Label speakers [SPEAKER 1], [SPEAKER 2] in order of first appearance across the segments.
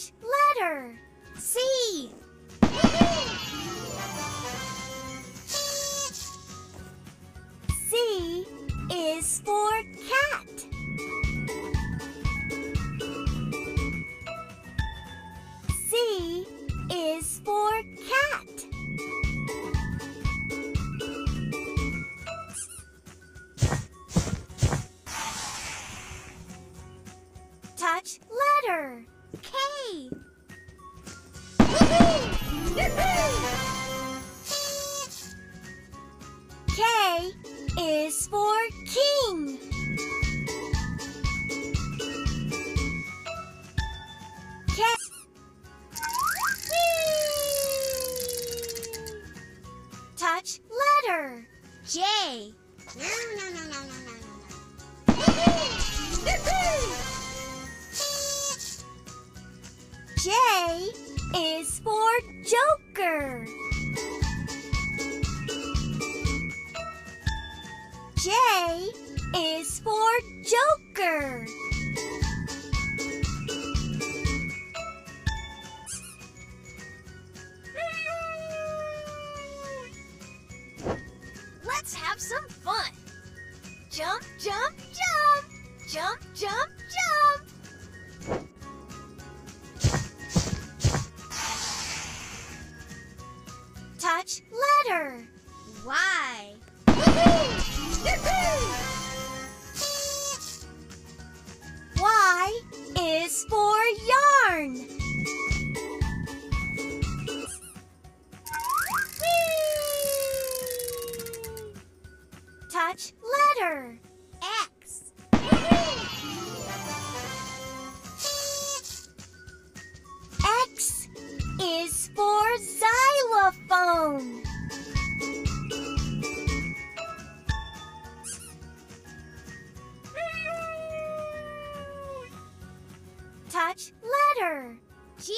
[SPEAKER 1] Letter. C. C is for cat. C is for cat. Is for Joker. J is for Joker. Let's have some fun. Jump, jump, jump. Jump, jump, jump. Touch letter. Y. Y is for yarn. Touch letter. X. X is for xylophone. G. G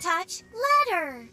[SPEAKER 1] Touch letter.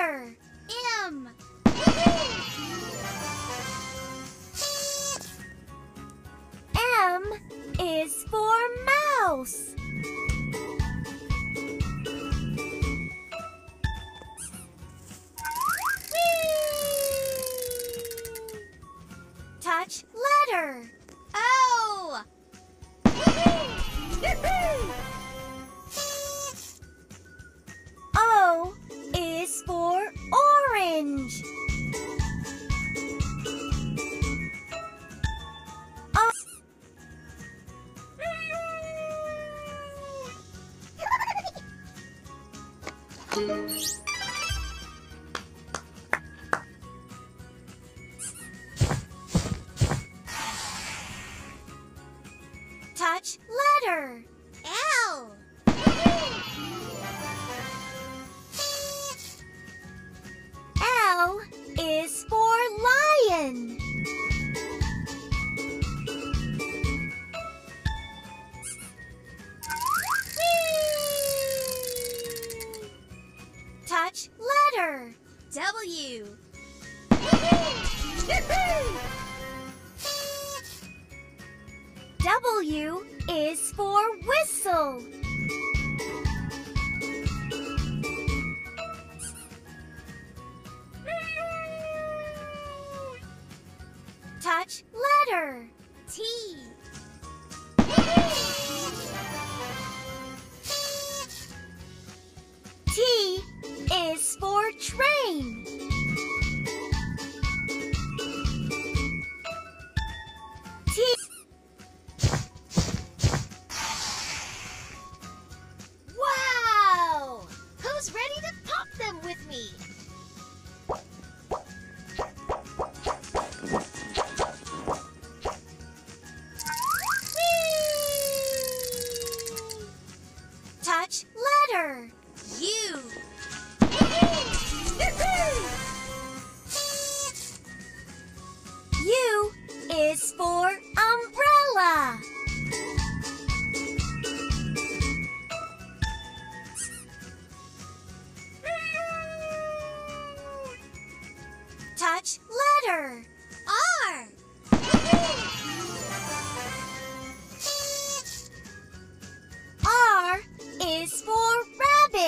[SPEAKER 1] Letter. M. M is for mouse. Touch letter. Música W is for whistle. Touch letter. T. T is for train. Ready them with me? Whee! Touch letter. U. U is for umbrella.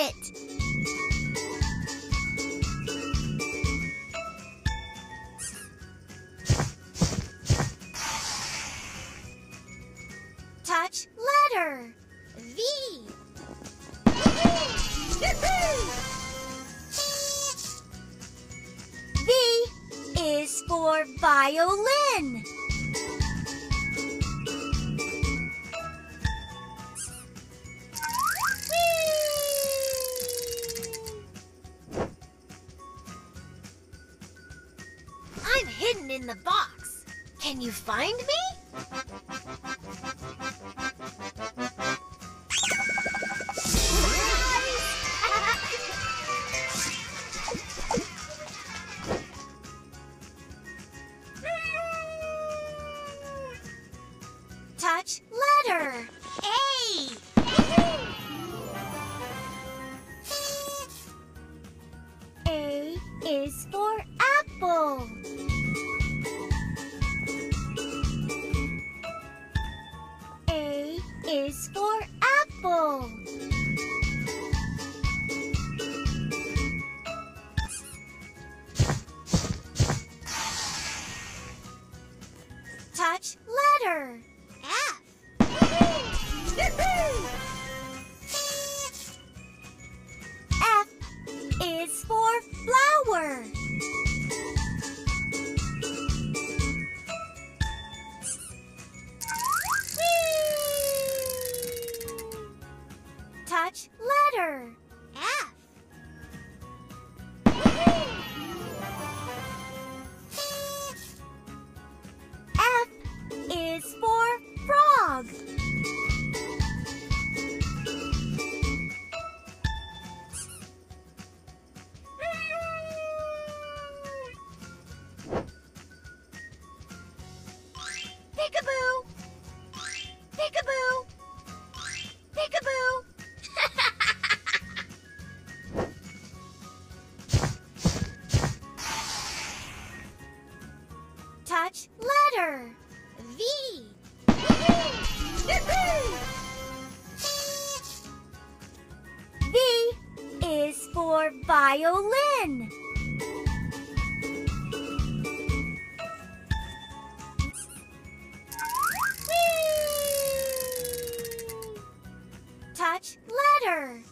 [SPEAKER 1] Rabbit. Touch letter. V. V is for violin. You find me? Letter. Touch letter. V. V is for violin. Touch letter.